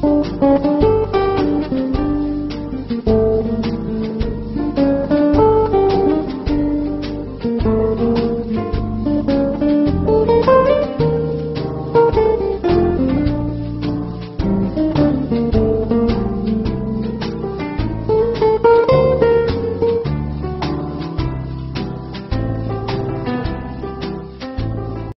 嗯。